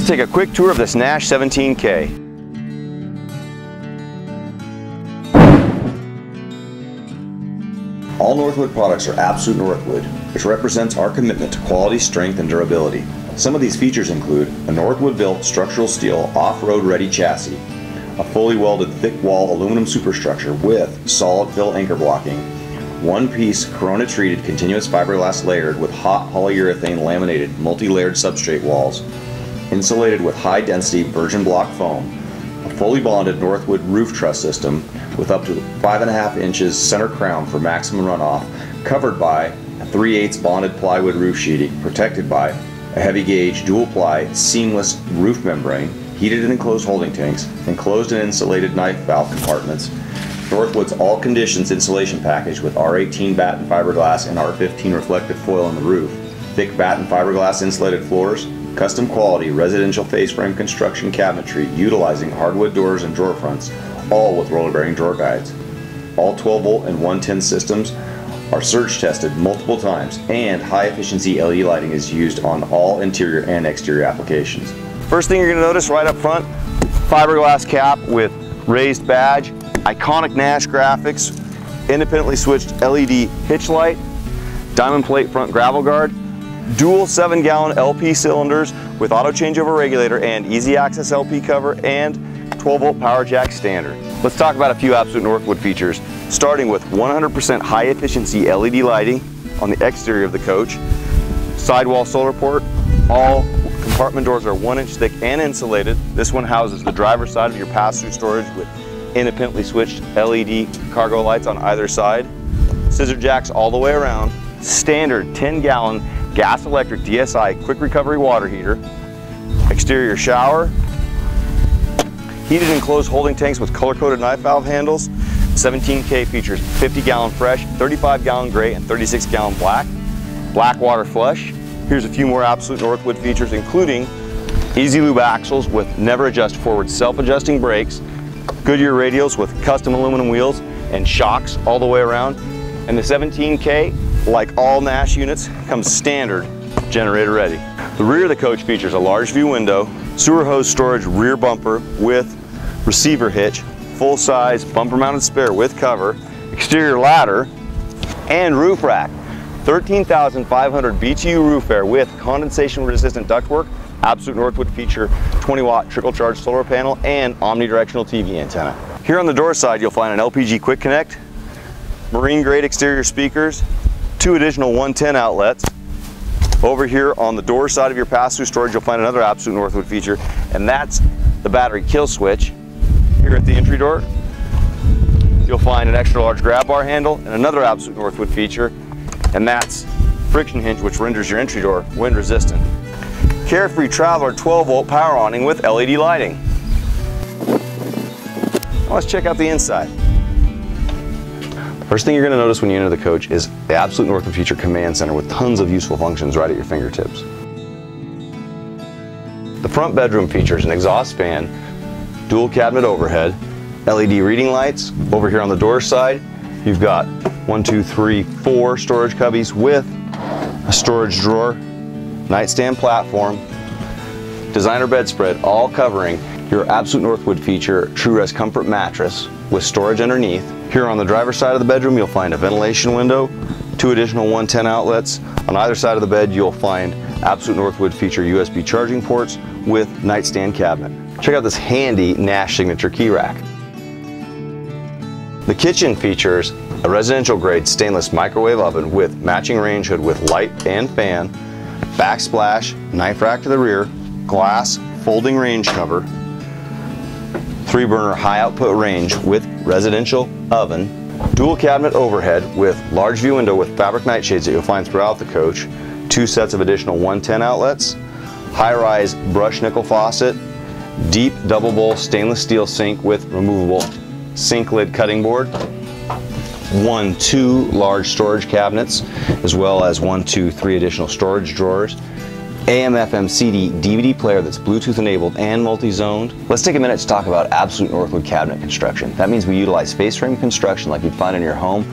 Let's take a quick tour of this Nash 17K. All Northwood products are Absolute Northwood, which represents our commitment to quality, strength, and durability. Some of these features include a Northwood-built structural steel off-road ready chassis, a fully welded thick wall aluminum superstructure with solid fill anchor blocking, one-piece corona-treated continuous fiberglass layered with hot polyurethane laminated multi-layered substrate walls, insulated with high-density virgin block foam, a fully bonded Northwood roof truss system with up to 5.5 inches center crown for maximum runoff, covered by a 3 8 bonded plywood roof sheeting, protected by a heavy gauge dual ply seamless roof membrane, heated and enclosed holding tanks, enclosed and insulated knife valve compartments, Northwood's all conditions insulation package with R18 batten fiberglass and R15 reflective foil on the roof, thick batten fiberglass insulated floors, custom quality residential face frame construction cabinetry utilizing hardwood doors and drawer fronts, all with roller bearing drawer guides. All 12 volt and 110 systems are surge tested multiple times and high efficiency LED lighting is used on all interior and exterior applications. First thing you're going to notice right up front, fiberglass cap with raised badge, iconic Nash graphics, independently switched LED hitch light, diamond plate front gravel guard, dual 7 gallon LP cylinders with auto changeover regulator and easy access LP cover and 12 volt power jack standard. Let's talk about a few Absolute Northwood features, starting with 100% high efficiency LED lighting on the exterior of the coach, sidewall solar port, all compartment doors are one inch thick and insulated. This one houses the driver's side of your pass-through storage with independently switched LED cargo lights on either side, scissor jacks all the way around, standard 10 gallon gas electric DSI quick recovery water heater, exterior shower, heated enclosed holding tanks with color-coded knife valve handles. 17K features 50 gallon fresh, 35 gallon gray, and 36 gallon black. Black water flush. Here's a few more Absolute Northwood features, including Easy Lube axles with never adjust forward self-adjusting brakes, Goodyear radials with custom aluminum wheels and shocks all the way around. And the 17K, like all Nash units, comes standard generator ready. The rear of the coach features a large view window, sewer hose storage rear bumper with receiver hitch, full-size bumper-mounted spare with cover, exterior ladder, and roof rack. 13,500 BTU roof air with condensation-resistant ductwork, Absolute Northwood feature 20 watt trickle charge solar panel and omnidirectional TV antenna. Here on the door side you'll find an LPG quick connect, marine grade exterior speakers, two additional 110 outlets. Over here on the door side of your pass-through storage you'll find another Absolute Northwood feature and that's the battery kill switch here at the entry door, you'll find an extra large grab bar handle and another Absolute Northwood feature, and that's friction hinge which renders your entry door wind resistant. Carefree Traveler 12 volt power awning with LED lighting. let's check out the inside. First thing you're going to notice when you enter the coach is the Absolute Northwood Feature Command Center with tons of useful functions right at your fingertips. The front bedroom features an exhaust fan dual cabinet overhead, LED reading lights. Over here on the door side, you've got one, two, three, four storage cubbies with a storage drawer, nightstand platform, designer bedspread, all covering your Absolute Northwood feature TrueRest Comfort mattress with storage underneath. Here on the driver's side of the bedroom, you'll find a ventilation window, two additional 110 outlets. On either side of the bed, you'll find Absolute Northwood feature USB charging ports with nightstand cabinet. Check out this handy Nash Signature key rack. The kitchen features a residential grade stainless microwave oven with matching range hood with light and fan, backsplash, knife rack to the rear, glass folding range cover, three burner high output range with residential oven, dual cabinet overhead with large view window with fabric nightshades that you'll find throughout the coach, two sets of additional 110 outlets, high-rise brush nickel faucet, deep double bowl stainless steel sink with removable sink lid cutting board, one, two large storage cabinets, as well as one, two, three additional storage drawers, AM, FM, CD, DVD player that's Bluetooth enabled and multi-zoned. Let's take a minute to talk about Absolute Northwood cabinet construction. That means we utilize face frame construction like you'd find in your home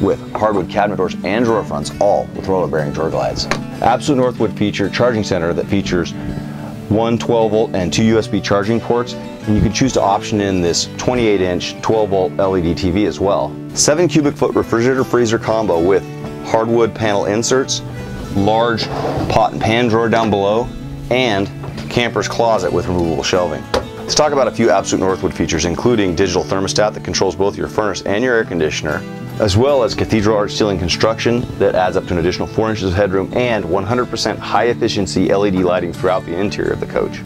with hardwood cabinet doors and drawer fronts, all with roller bearing drawer glides. Absolute Northwood feature charging center that features one 12 volt and two USB charging ports, and you can choose to option in this 28 inch 12 volt LED TV as well. 7 cubic foot refrigerator freezer combo with hardwood panel inserts, large pot and pan drawer down below, and camper's closet with removable shelving. Let's talk about a few Absolute Northwood features, including digital thermostat that controls both your furnace and your air conditioner, as well as cathedral arch ceiling construction that adds up to an additional 4 inches of headroom and 100% high efficiency LED lighting throughout the interior of the coach.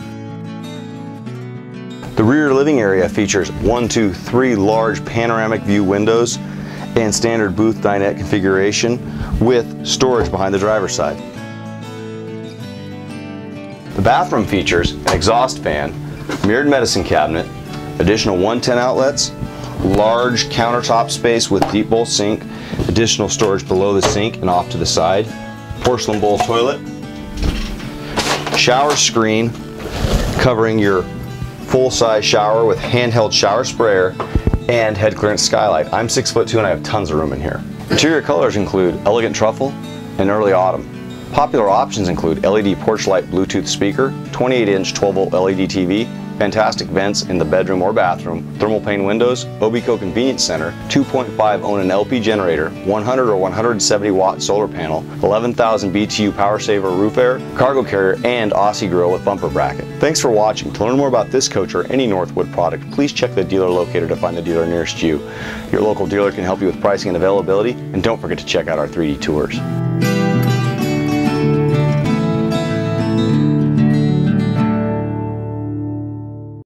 The rear living area features one, two, three large panoramic view windows and standard booth dinette configuration with storage behind the driver's side. The bathroom features an exhaust fan, mirrored medicine cabinet, additional 110 outlets, large countertop space with deep bowl sink, additional storage below the sink and off to the side, porcelain bowl toilet, shower screen covering your full-size shower with handheld shower sprayer and head clearance skylight. I'm six foot two and I have tons of room in here. Interior colors include elegant truffle and early autumn. Popular options include LED porch light Bluetooth speaker, 28 inch 12 volt LED TV, fantastic vents in the bedroom or bathroom, thermal pane windows, Obico Convenience Center, 2.5 Onan LP generator, 100 or 170 watt solar panel, 11,000 BTU power saver roof air, cargo carrier, and Aussie grill with bumper bracket. Thanks for watching. To learn more about this coach or any Northwood product, please check the dealer locator to find the dealer nearest you. Your local dealer can help you with pricing and availability, and don't forget to check out our 3D tours.